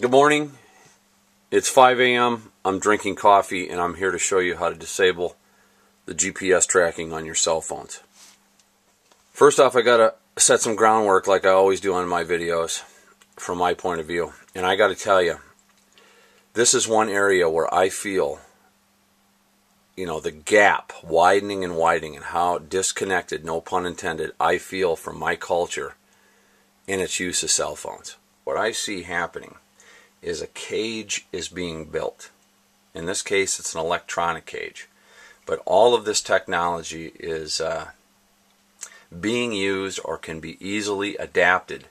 Good morning. It's 5 a.m. I'm drinking coffee and I'm here to show you how to disable the GPS tracking on your cell phones. First off, I got to set some groundwork like I always do on my videos from my point of view. And I got to tell you, this is one area where I feel you know the gap widening and widening and how disconnected no pun intended I feel from my culture in its use of cell phones. What I see happening is a cage is being built. In this case, it's an electronic cage. But all of this technology is uh, being used or can be easily adapted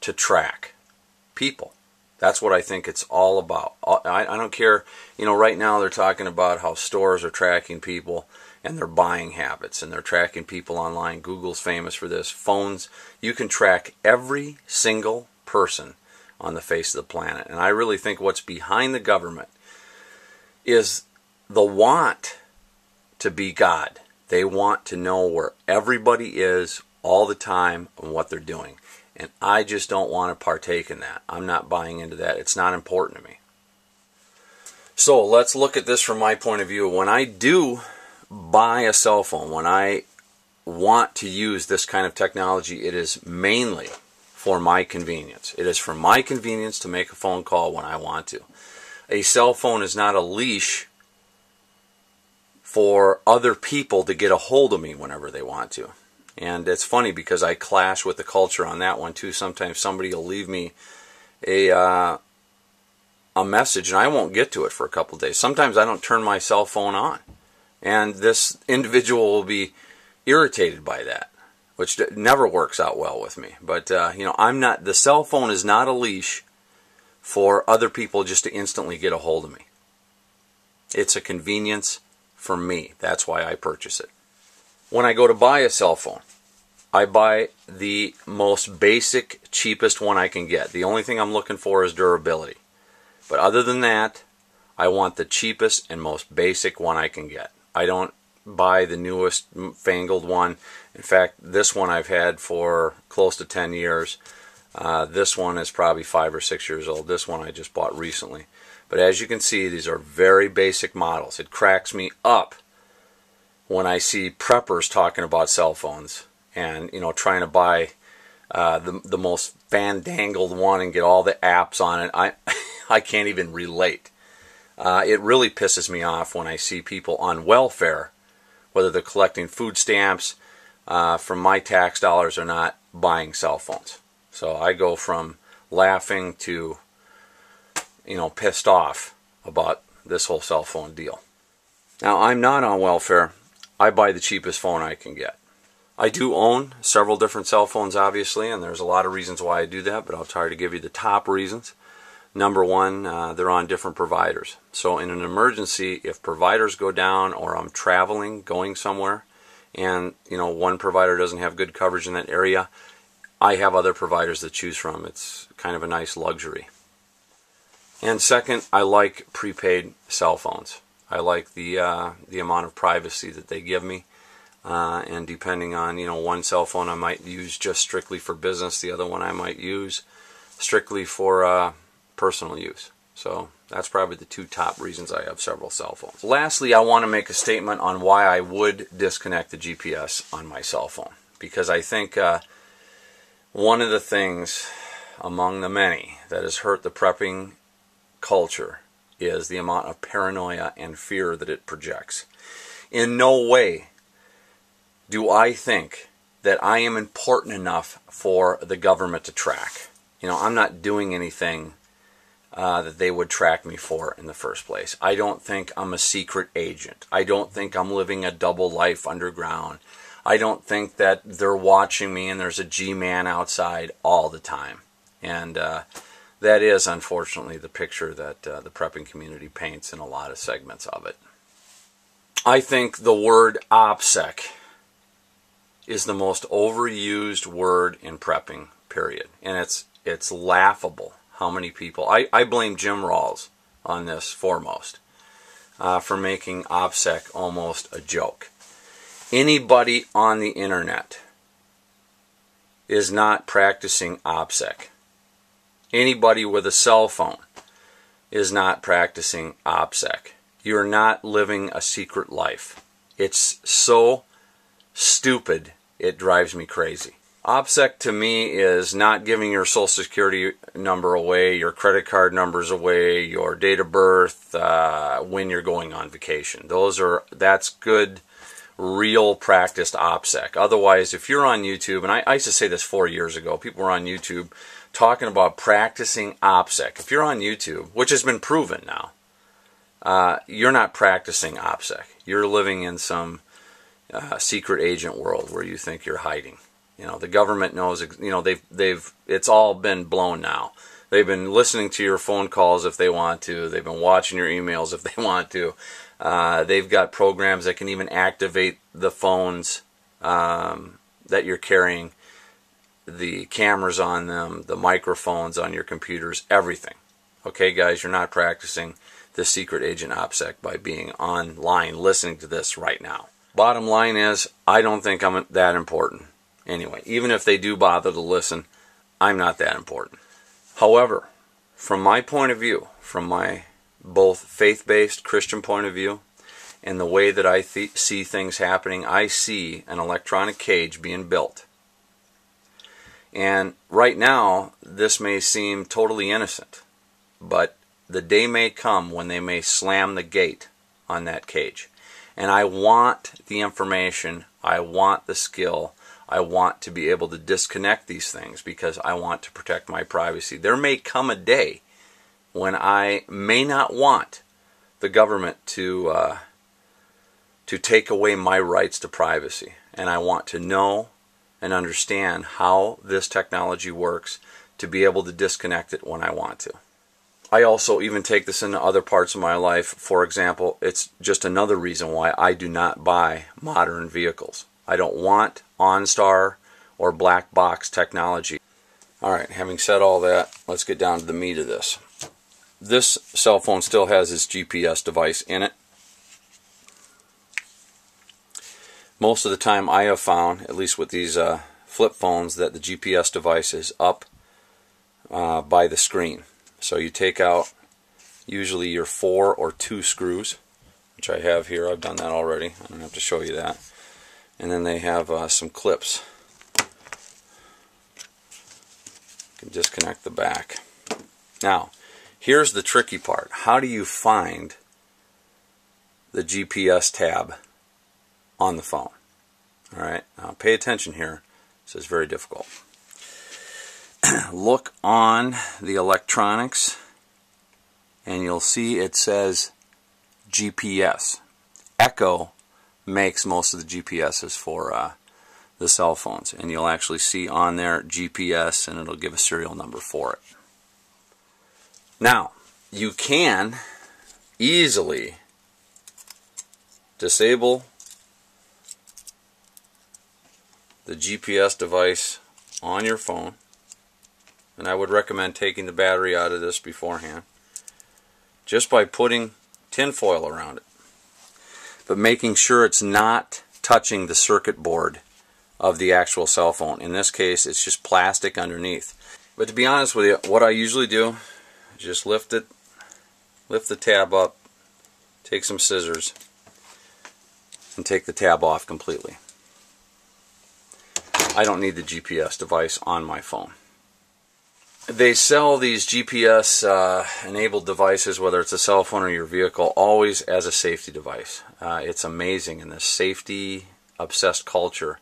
to track people. That's what I think it's all about. I, I don't care, you know, right now they're talking about how stores are tracking people and their buying habits and they're tracking people online. Google's famous for this. Phones, you can track every single person on the face of the planet. And I really think what's behind the government is the want to be God. They want to know where everybody is all the time and what they're doing. And I just don't want to partake in that. I'm not buying into that. It's not important to me. So let's look at this from my point of view. When I do buy a cell phone, when I want to use this kind of technology, it is mainly for my convenience. It is for my convenience to make a phone call when I want to. A cell phone is not a leash for other people to get a hold of me whenever they want to. And it's funny because I clash with the culture on that one too. Sometimes somebody will leave me a uh, a message and I won't get to it for a couple days. Sometimes I don't turn my cell phone on, and this individual will be irritated by that which never works out well with me. But uh, you know, I'm not. The cell phone is not a leash for other people just to instantly get a hold of me. It's a convenience for me. That's why I purchase it. When I go to buy a cell phone, I buy the most basic, cheapest one I can get. The only thing I'm looking for is durability. But other than that, I want the cheapest and most basic one I can get. I don't buy the newest fangled one. In fact, this one I've had for close to 10 years. Uh, this one is probably five or six years old. This one I just bought recently. But as you can see, these are very basic models. It cracks me up when I see preppers talking about cell phones and you know trying to buy uh, the the most fandangled one and get all the apps on it. I I can't even relate. Uh, it really pisses me off when I see people on welfare whether they're collecting food stamps uh, from my tax dollars or not, buying cell phones. So I go from laughing to, you know, pissed off about this whole cell phone deal. Now, I'm not on welfare. I buy the cheapest phone I can get. I do own several different cell phones, obviously, and there's a lot of reasons why I do that, but I'll try to give you the top reasons. Number one, uh, they're on different providers. So in an emergency, if providers go down or I'm traveling, going somewhere, and you know one provider doesn't have good coverage in that area, I have other providers to choose from. It's kind of a nice luxury. And second, I like prepaid cell phones. I like the uh, the amount of privacy that they give me. Uh, and depending on you know one cell phone I might use just strictly for business, the other one I might use strictly for uh, personal use. So that's probably the two top reasons I have several cell phones. Lastly, I want to make a statement on why I would disconnect the GPS on my cell phone. Because I think uh, one of the things among the many that has hurt the prepping culture is the amount of paranoia and fear that it projects. In no way do I think that I am important enough for the government to track. You know, I'm not doing anything uh, that they would track me for in the first place. I don't think I'm a secret agent. I don't think I'm living a double life underground. I don't think that they're watching me and there's a G man outside all the time. And uh, that is, unfortunately, the picture that uh, the prepping community paints in a lot of segments of it. I think the word OPSEC is the most overused word in prepping, period. And it's it's laughable how many people. I, I blame Jim Rawles on this foremost uh, for making OPSEC almost a joke. Anybody on the internet is not practicing OPSEC. anybody with a cell phone is not practicing OPSEC. You're not living a secret life. It's so stupid, it drives me crazy. OPSEC to me is not giving your social security number away, your credit card numbers away, your date of birth, uh, when you're going on vacation. Those are that's good, real practiced OPSEC. Otherwise, if you're on YouTube, and I, I used to say this four years ago, people were on YouTube talking about practicing OPSEC. If you're on YouTube, which has been proven now, uh, you're not practicing OPSEC. You're living in some uh, secret agent world where you think you're hiding. You know, the government knows. You know, they've they've it's all been blown now. They've been listening to your phone calls if they want to. They've been watching your emails if they want to. Uh, they've got programs that can even activate the phones um, that you're carrying, the cameras on them, the microphones on your computers, everything. Okay, guys, you're not practicing the secret agent OPSEC by being online listening to this right now. Bottom line is, I don't think I'm that important. Anyway, even if they do bother to listen, I'm not that important. However, from my point of view, from my both faith based Christian point of view and the way that I th- see things happening, I see an electronic cage being built. And right now, this may seem totally innocent, but the day may come when they may slam the gate on that cage. And I want the information, I want the skill, I want to be able to disconnect these things because I want to protect my privacy. There may come a day when I may not want the government to uh, to take away my rights to privacy, and I want to know and understand how this technology works to be able to disconnect it when I want to. I also even take this into other parts of my life. For example, it's just another reason why I do not buy modern vehicles. I don't want OnStar or black box technology. All right, having said all that, let's get down to the meat of this. This cell phone still has its GPS device in it. Most of the time, I have found, at least with these uh, flip phones, that the GPS device is up uh, by the screen. So you take out usually your four or two screws, which I have here. I've done that already. I don't have to show you that and then they have uh, some clips. You can disconnect the back. Now here's the tricky part. How do you find the GPS tab on the phone? Alright now pay attention here. This is very difficult. Look on the electronics and you'll see it says GPS Echo makes most of the GPSs for uh, the cell phones. And you'll actually see on there GPS and it'll give a serial number for it. Now, you can easily disable the GPS device on your phone. And I would recommend taking the battery out of this beforehand. Just by putting tinfoil around it but making sure it's not touching the circuit board of the actual cell phone. In this case, it's just plastic underneath. But to be honest with you, what I usually do is just lift it, lift the tab up, take some scissors, and take the tab off completely. I don't need the GPS device on my phone they sell these GPS uh, enabled devices, whether it's a cell phone or your vehicle, always as a safety device. Uh, it's amazing in this safety obsessed culture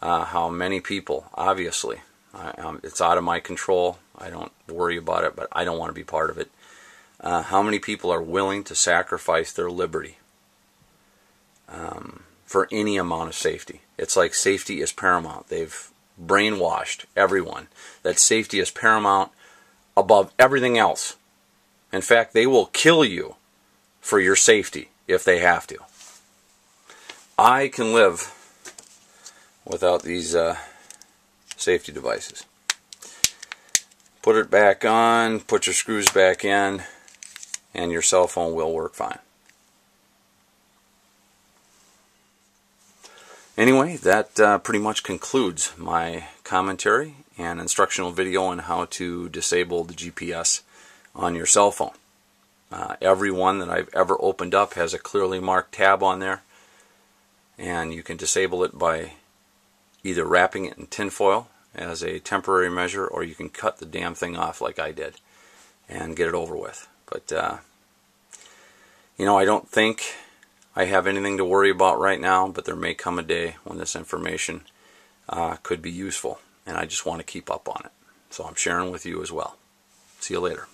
uh, how many people, obviously, um, it's out of my control. I don't worry about it, but I don't want to be part of it. Uh, how many people are willing to sacrifice their liberty um, for any amount of safety? It's like safety is paramount. They've brainwashed everyone that safety is paramount above everything else. In fact, they will kill you for your safety if they have to. I can live without these uh, safety devices. Put it back on, put your screws back in, and your cell phone will work fine. Anyway, that uh, pretty much concludes my commentary and instructional video on how to disable the GPS on your cell phone. Uh, every one that I've ever opened up has a clearly marked tab on there and you can disable it by either wrapping it in tinfoil as a temporary measure or you can cut the damn thing off like I did and get it over with. But, uh, you know, I don't think I have anything to worry about right now, but there may come a day when this information uh, could be useful and I just want to keep up on it. So I'm sharing with you as well. See you later.